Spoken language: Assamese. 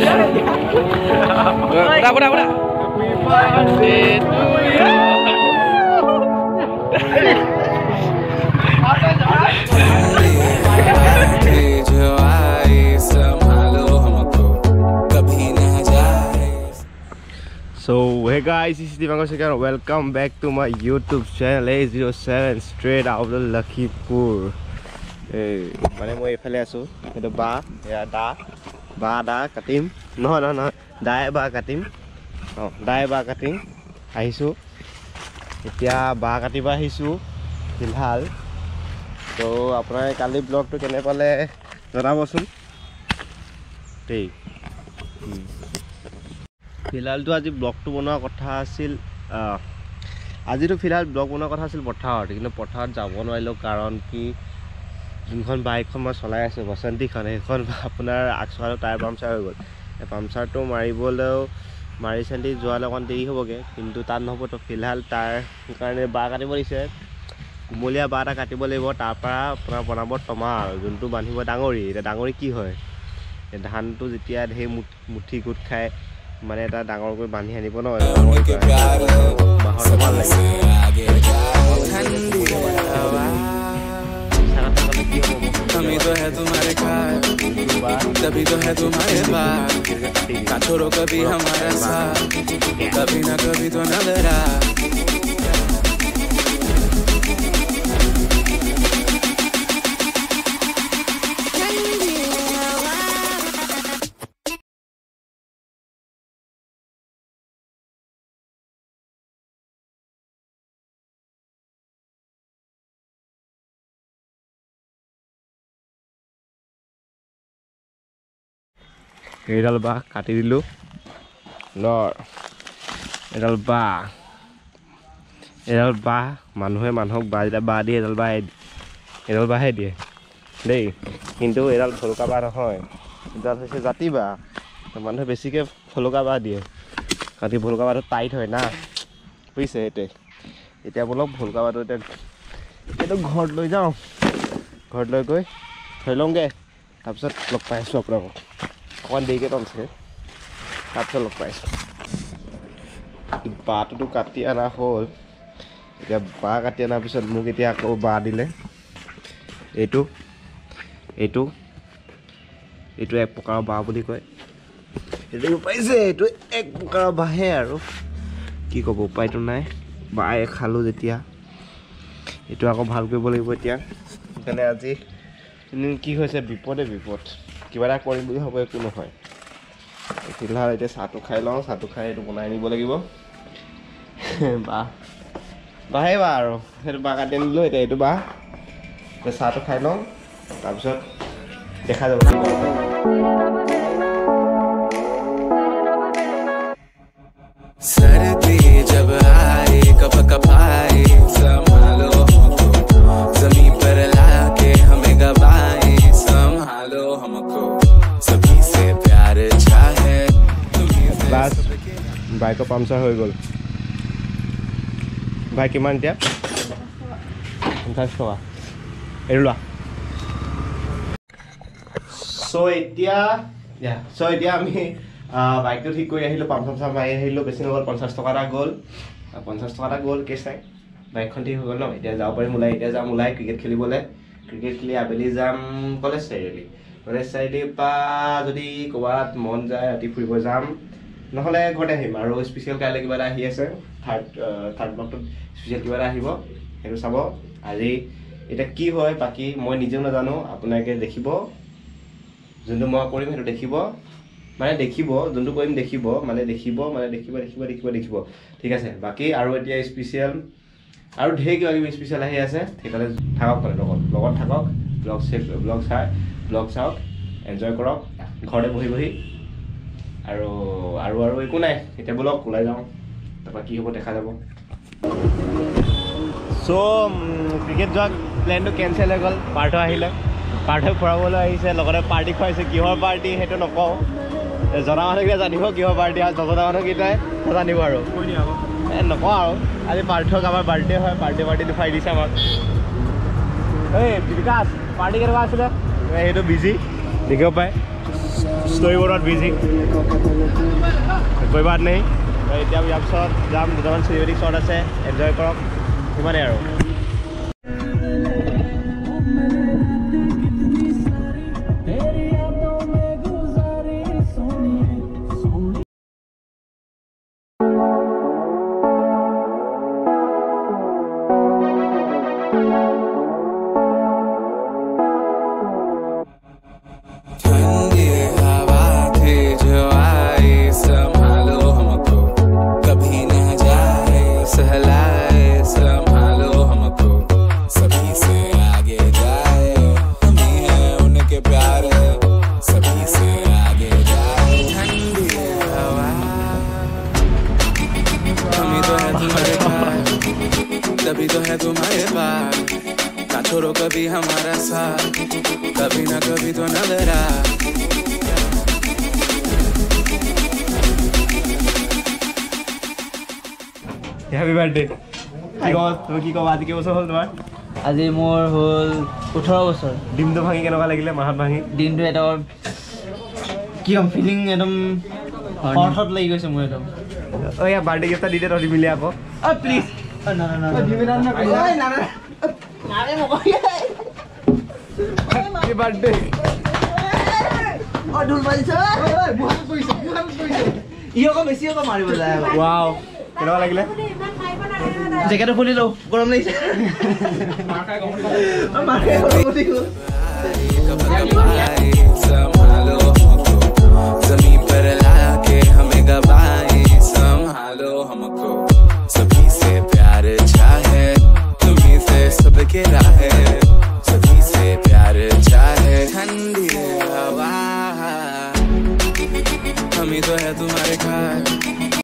Udah, udah, udah. So hey guys, this is Divango Shekar. Welcome back to my YouTube channel A07 straight out of the Lucky Pool. মানে মই এইফালে আছোঁ সেইটো বা এয়া দা বা দা কাটিম নহয় নহয় নহয় দাই বা কাটিম অঁ দাই বা কাটিম আহিছোঁ এতিয়া বা কাটিব আহিছোঁ ফিলহাল তো আপোনাৰ কালি ব্লগটো কেনে পালে জনাবচোন দেই ফিলহালটো আজি ব্লগটো বনোৱা কথা আছিল আজিতো ফিলহাল ব্লগ বনোৱা কথা আছিল পথাৰত কিন্তু পথাৰত যাব নোৱাৰিলোঁ কাৰণ কি যোনখন বাইকখন মই চলাই আছোঁ বসন্তীখন সেইখন আপোনাৰ আগচকাটো টায়াৰ পামচাৰ হৈ গ'ল। পামচাৰটো মাৰিবলৈও মাৰি চেণ্টি যোৱালৈ অকণ দেৰি হ'বগৈ কিন্তু তাত নহ'বতো ফিলহাল তাৰ কাৰণে বাঁহ কাটিব দিছে। কোমলীয়া বাঁহ এটা কাটিব লাগিব তাৰপৰা আপোনাৰ বনাব টমা আৰু যোনটো বান্ধিব ডাঙৰি। এতিয়া ডাঙৰি কি হয়? ধানটো যেতিয়া ঢেৰ মুঠি গোট খাই মানে এটা ডাঙৰকৈ বান্ধি আনিব ন বাঁহৰ कमी तो है तुम्हारे खाए। तभी तो है तुम्हारे पास। ना छोड़ो कभी हमारा साथ। कभी ना कभी तो नज़र आ এইডাল বাঁহ কাটি দিলোঁ। লৰ। এডাল বাঁহ। এডাল বাঁহ মানুহে মানুহক বাঁহ যেতিয়া বাঁহ দিয়ে এডাল বাঁহে এডাল বাঁহে দিয়ে। দেই কিন্তু এডাল ভলুকা বাঁহ নহয়। এডাল হৈছে জাতি বাঁহ। মানুহে বেছিকৈ ভলুকা বাঁহ দিয়ে। কাটি ভলুকা বাঁহটো টাইট হয় না। বুজিছে সেইটোৱে। এতিয়া বলক ভলুকা বাঁহটো এতিয়া এইটো ঘৰত লৈ যাওঁ। ঘৰত লৈ গৈ থৈ লওঁগৈ। তাৰপিছত লগ পাই আছোঁ আপোনালোকক। অকণমান দেৰিকৈ চাগে তাৰপিছত লগ পাইছোঁ বাঁহটোতো কাটি অনা হ'ল এতিয়া বাঁহ কাটি অনাৰ পিছত মোক এতিয়া আকৌ বাঁহ দিলে এইটো এইটো এইটো এক প্ৰকাৰৰ বাঁহ বুলি কয় এইটো পাইছে এইটো এক প্ৰকাৰৰ বাঁহে আৰু কি ক'ব উপায়টো নাই বাঁহে খালোঁ যেতিয়া এইটো আকৌ ভাল কৰিব লাগিব এতিয়া সেইকাৰণে আজি কি হৈছে বিপদে বিপদ কিবা এটা কৰিম বুলি ভাবোঁ একো নহয়। ফিলহাল এতিয়া চাহটো খাই লওঁ চাহটো খাই এইটো বনাই নিব লাগিব। বাহ বাহে বাহ আৰু সেইটো বাহ কাটি আনিলোঁ এতিয়া এইটো বাহ এতিয়া চাহটো খাই লওঁ তাৰপিছত দেখা যাব। বাছ বাইকৰ পামচাৰ হৈ গ'ল। ভাই কিমান এতিয়া? পঞ্চাছ টকা। এইটো লোৱা। চ' এতিয়া চ' এতিয়া আমি বাইকটো ঠিক কৰি আহিলোঁ পাম চাম মাৰি আহিলোঁ। বেছি নহ'ল পঞ্চাছ টকা এটা গ'ল। পঞ্চাছ টকা এটা গ'ল কেছ নাই। বাইকখন ঠিক হৈ গ'ল ন? এতিয়া যাব পাৰিম ওলাই এতিয়া যাম ওলাই ক্ৰিকেট খেলিবলৈ। ক্ৰিকেট খেলি আবেলি যাম কলেজ চাৰিআলি। কলেজ চাৰিআলিৰ পৰা যদি ক'ৰবাত মন যায় ৰাতি ফুৰিব যাম। নহ'লে ঘৰতে আহিম আৰু স্পেচিয়েল কাইলৈ কিবা এটা আহি আছে থাৰ্ড থাৰ্ড ব্লকটোত স্পেচিয়েল কিবা এটা আহিব সেইটো চাব। আজি এতিয়া কি হয় বাকী মই নিজেও নাজানো আপোনালোকে দেখিব। যোনটো মই কৰিম সেইটো দেখিব। মানে দেখিব যোনটো কৰিম দেখিব মানে দেখিব মানে দেখিব দেখিব দেখিব দেখিব। ঠিক আছে বাকী আৰু এতিয়া স্পেচিয়েল আৰু ঢেৰ কিবা কিবি স্পেচিয়েল আহি আছে। সেইকাৰণে থাকক মানে লগত লগত থাকক। ব্লগ ব্লগ চাই ব্লগ চাওক এনজয় কৰক। ঘৰতে বহি বহি আৰু আৰু আৰু একো নাই। এতিয়া ব'লক ওলাই যাওঁ। তাৰপৰা কি হ'ব দেখা যাব। চ' ক্ৰিকেট যোৱা প্লেনটো কেঞ্চেল হৈ গ'ল। পাৰ্থ আহিলে। পাৰ্থই ফুৰাবলৈ আহিছে লগতে পাৰ্টি খুৱাইছে। কিহৰ পাৰ্টি সেইটো নকওঁ। জনা মানুহকেইটা জানিব কিহৰ পাৰ্টি আৰু নজনা মানুহকেইটাই নাজানিব আৰু। এই নকওঁ আৰু। আজি পাৰ্থক আমাৰ বাৰ্থডে হয়। বাৰ্থডে পাৰ্টি দেখুৱাই দিছে আমাক। এই বিকাশ পাৰ্টি কেনেকুৱা আছিলে? সেইটো বিজি দেখিব পায়। বৰ্ডত বিজি কৈ বাদ নেই এতিয়া ইয়াৰ পিছত যাম দুটামান চিনেমেটিক শ্বট আছে এনজয় কৰক সিমানেই আৰু छोड़ो कभी हमारा साथ कभी ना कभी तो नजर आ হেপী বাৰ্থডে কি ক'ব তুমি কি ক'বা আজি কেইবছৰ হ'ল তোমাৰ আজি মোৰ হ'ল ওঠৰ বছৰ ডিমটো ভাঙি কেনেকুৱা লাগিলে মাহত ভাঙি দিনটো এটা কি ক'ম ফিলিং একদম হৰ্থত লাগি গৈছে মোৰ একদম অ' ইয়াৰ বাৰ্থডে গিফ্ট এটা দি দে তহঁতি মিলি আকৌ অ' প্লিজ হেপী বাৰ্থডে ই আকৌ বেছি আকৌ মাৰিব যায় আকৌ। ৱাও কেনেকুৱা লাগিলে জেকেটটো খুলি লওঁ গৰম লাগিছে অ' মাৰে গৰম উঠি গ'ল। कब कब आए संभालो हमको जमीन पर लाके हमें गवाए संभालो हमको cualquiera.